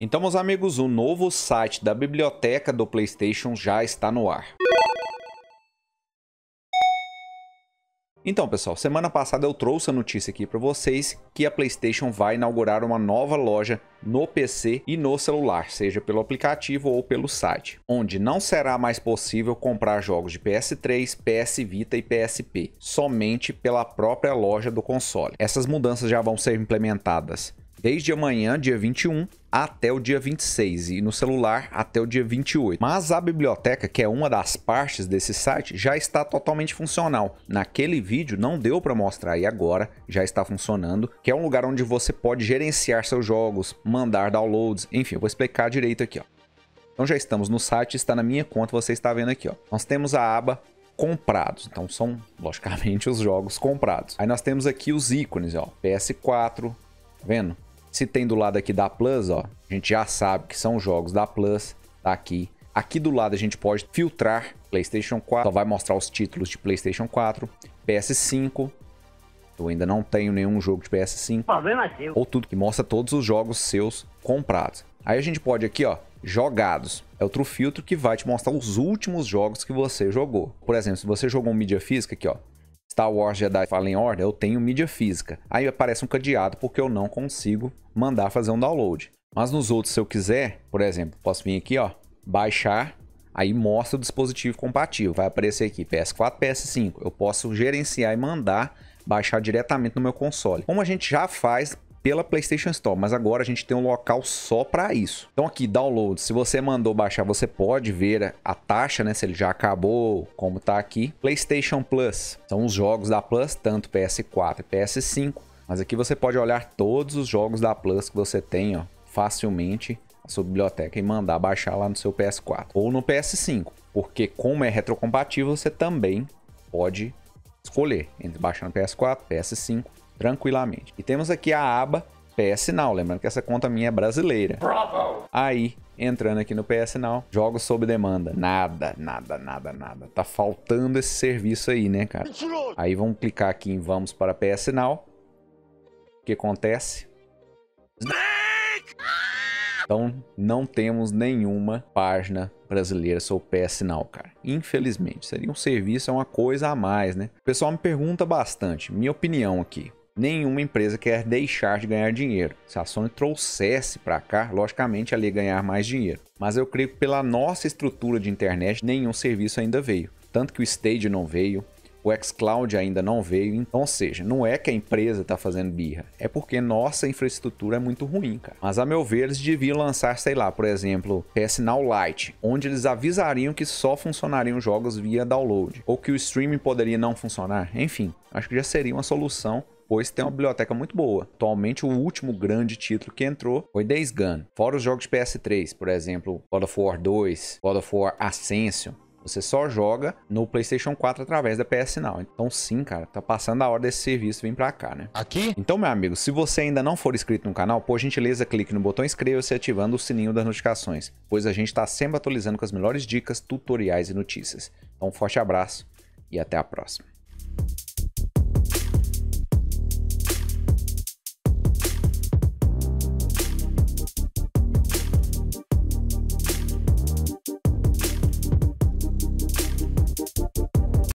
Então, meus amigos, o novo site da biblioteca do PlayStation já está no ar. Então, pessoal, semana passada eu trouxe a notícia aqui para vocês que a PlayStation vai inaugurar uma nova loja no PC e no celular, seja pelo aplicativo ou pelo site, onde não será mais possível comprar jogos de PS3, PS Vita e PSP, somente pela própria loja do console. Essas mudanças já vão ser implementadas desde amanhã, dia 21, até o dia 26 e no celular até o dia 28. Mas a biblioteca, que é uma das partes desse site, já está totalmente funcional. Naquele vídeo não deu para mostrar e agora já está funcionando, que é um lugar onde você pode gerenciar seus jogos, mandar downloads, enfim, eu vou explicar direito aqui, ó. Então já estamos no site, está na minha conta, você está vendo aqui, ó. Nós temos a aba comprados. Então são, logicamente, os jogos comprados. Aí nós temos aqui os ícones, ó. PS4, tá vendo? Se tem do lado aqui da Plus, ó, a gente já sabe que são jogos da Plus, tá aqui. Aqui do lado a gente pode filtrar PlayStation 4, só vai mostrar os títulos de PlayStation 4, PS5. Eu ainda não tenho nenhum jogo de PS5. Problema é seu. Ou tudo que mostra todos os jogos seus comprados. Aí a gente pode aqui, ó, jogados. É outro filtro que vai te mostrar os últimos jogos que você jogou. Por exemplo, se você jogou um mídia física aqui, ó, Star Wars Jedi Fallen Order, eu tenho mídia física. Aí aparece um cadeado porque eu não consigo mandar fazer um download. Mas nos outros, se eu quiser, por exemplo, posso vir aqui, ó, baixar, aí mostra o dispositivo compatível. Vai aparecer aqui PS4, PS5. Eu posso gerenciar e mandar baixar diretamente no meu console. Como a gente já faz pela PlayStation Store, mas agora a gente tem um local só para isso. Então aqui, download, se você mandou baixar, você pode ver a taxa, né, se ele já acabou, como tá aqui. PlayStation Plus, são os jogos da Plus, tanto PS4 e PS5, mas aqui você pode olhar todos os jogos da Plus que você tem, ó, facilmente a sua biblioteca e mandar baixar lá no seu PS4 ou no PS5, porque como é retrocompatível, você também pode escolher entre baixar no PS4, PS5 tranquilamente. E temos aqui a aba PS Now, lembrando que essa conta minha é brasileira. Bravo! Aí, entrando aqui no PS Now, jogos sob demanda. Nada, nada, nada, nada. Tá faltando esse serviço aí, né, cara? Aí vamos clicar aqui em vamos para PS Now. O que acontece? Então, não temos nenhuma página brasileira sobre PS Now, cara. Infelizmente, seria um serviço, é uma coisa a mais, né? O pessoal me pergunta bastante, minha opinião aqui nenhuma empresa quer deixar de ganhar dinheiro. Se a Sony trouxesse para cá, logicamente ela ia ganhar mais dinheiro. Mas eu creio que pela nossa estrutura de internet, nenhum serviço ainda veio. Tanto que o Stage não veio, o xCloud ainda não veio. Então, ou seja, não é que a empresa está fazendo birra, é porque nossa infraestrutura é muito ruim, cara. Mas a meu ver, eles deviam lançar, sei lá, por exemplo, PS Now Lite, onde eles avisariam que só funcionariam jogos via download, ou que o streaming poderia não funcionar. Enfim, acho que já seria uma solução pois tem uma biblioteca muito boa. Atualmente, o último grande título que entrou foi Days Gone. Fora os jogos de PS3, por exemplo, God of War 2, God of War Ascension. Você só joga no PlayStation 4 através da PS Now. Então, sim, cara, tá passando a hora desse serviço vir pra cá, né? Aqui? Então, meu amigo, se você ainda não for inscrito no canal, por gentileza, clique no botão inscreva-se ativando o sininho das notificações, pois a gente tá sempre atualizando com as melhores dicas, tutoriais e notícias. Então, um forte abraço e até a próxima.